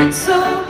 It's so